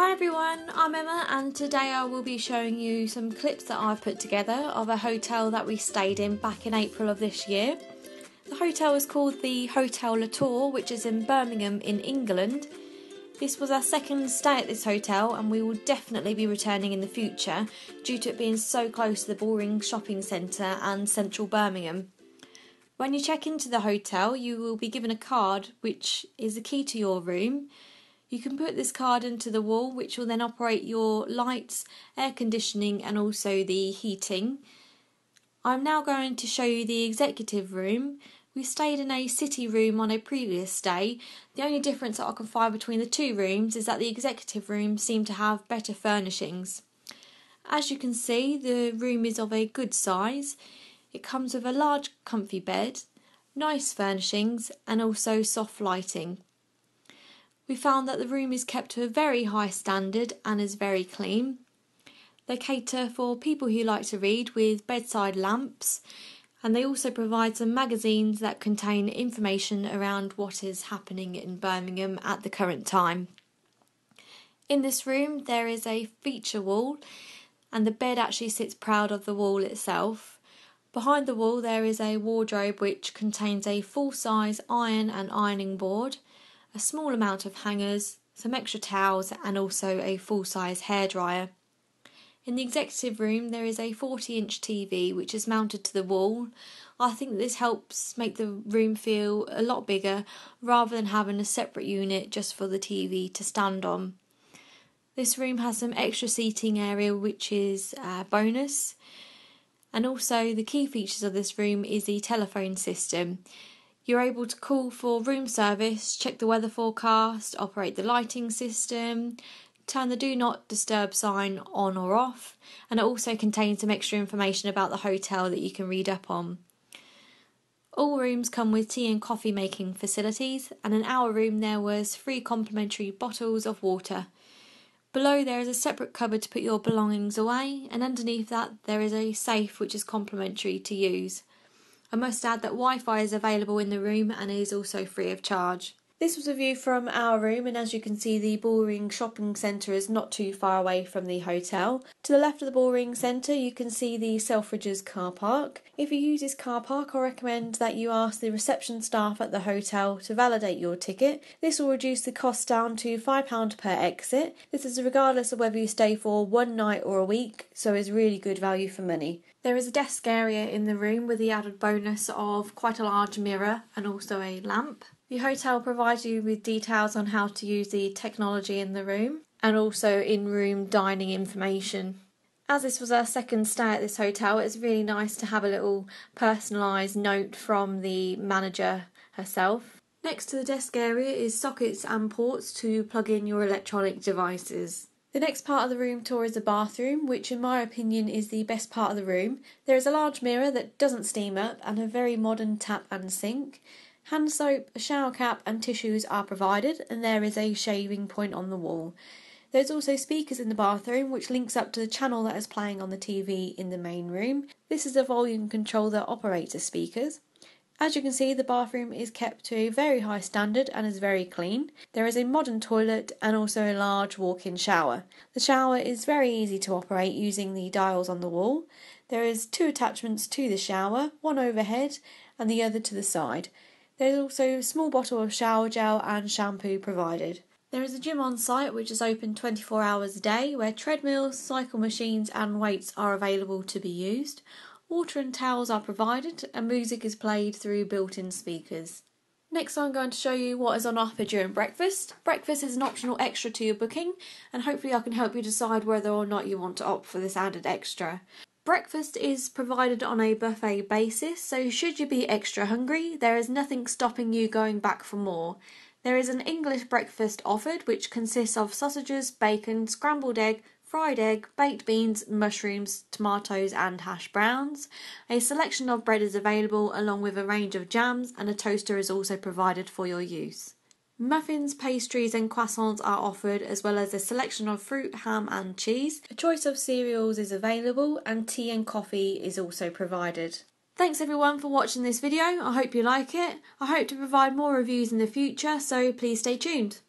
Hi everyone, I'm Emma and today I will be showing you some clips that I've put together of a hotel that we stayed in back in April of this year. The hotel is called the Hotel La Tour, which is in Birmingham in England. This was our second stay at this hotel and we will definitely be returning in the future due to it being so close to the Bullring Shopping Centre and central Birmingham. When you check into the hotel, you will be given a card which is a key to your room you can put this card into the wall, which will then operate your lights, air conditioning, and also the heating. I'm now going to show you the executive room. We stayed in a city room on a previous stay. The only difference that I can find between the two rooms is that the executive room seemed to have better furnishings. As you can see, the room is of a good size. It comes with a large comfy bed, nice furnishings, and also soft lighting. We found that the room is kept to a very high standard and is very clean. They cater for people who like to read with bedside lamps, and they also provide some magazines that contain information around what is happening in Birmingham at the current time. In this room, there is a feature wall, and the bed actually sits proud of the wall itself. Behind the wall, there is a wardrobe which contains a full size iron and ironing board a small amount of hangers, some extra towels, and also a full size hairdryer. In the executive room, there is a 40 inch TV which is mounted to the wall. I think this helps make the room feel a lot bigger rather than having a separate unit just for the TV to stand on. This room has some extra seating area which is a bonus. And also, the key features of this room is the telephone system. You're able to call for room service, check the weather forecast, operate the lighting system, turn the do not disturb sign on or off, and it also contains some extra information about the hotel that you can read up on. All rooms come with tea and coffee making facilities, and in our room there was three complimentary bottles of water. Below there is a separate cupboard to put your belongings away, and underneath that there is a safe which is complimentary to use. I must add that Wi Fi is available in the room and is also free of charge. This was a view from our room, and as you can see, the Bullring Shopping Centre is not too far away from the hotel. To the left of the Bullring Centre, you can see the Selfridges car park. If you use this car park, I recommend that you ask the reception staff at the hotel to validate your ticket. This will reduce the cost down to £5 per exit. This is regardless of whether you stay for one night or a week, so is really good value for money. There is a desk area in the room with the added bonus of quite a large mirror and also a lamp. The hotel provides you with details on how to use the technology in the room and also in room dining information. As this was our second stay at this hotel, it's really nice to have a little personalised note from the manager herself. Next to the desk area is sockets and ports to plug in your electronic devices. The next part of the room tour is the bathroom, which, in my opinion, is the best part of the room. There is a large mirror that doesn't steam up and a very modern tap and sink. Hand soap, a shower cap, and tissues are provided, and there is a shaving point on the wall. There's also speakers in the bathroom, which links up to the channel that is playing on the TV in the main room. This is a volume control that operates the speakers. As you can see, the bathroom is kept to a very high standard and is very clean. There is a modern toilet and also a large walk in shower. The shower is very easy to operate using the dials on the wall. There is two attachments to the shower, one overhead and the other to the side. There is also a small bottle of shower gel and shampoo provided. There is a gym on site which is open 24 hours a day where treadmills, cycle machines, and weights are available to be used. Water and towels are provided, and music is played through built in speakers. Next, I'm going to show you what is on offer during breakfast. Breakfast is an optional extra to your booking, and hopefully, I can help you decide whether or not you want to opt for this added extra. Breakfast is provided on a buffet basis, so should you be extra hungry, there is nothing stopping you going back for more. There is an English breakfast offered, which consists of sausages, bacon, scrambled egg, fried egg, baked beans, mushrooms, tomatoes, and hash browns. A selection of bread is available, along with a range of jams, and a toaster is also provided for your use. Muffins, pastries, and croissants are offered, as well as a selection of fruit, ham, and cheese. A choice of cereals is available, and tea and coffee is also provided. Thanks everyone for watching this video. I hope you like it. I hope to provide more reviews in the future, so please stay tuned.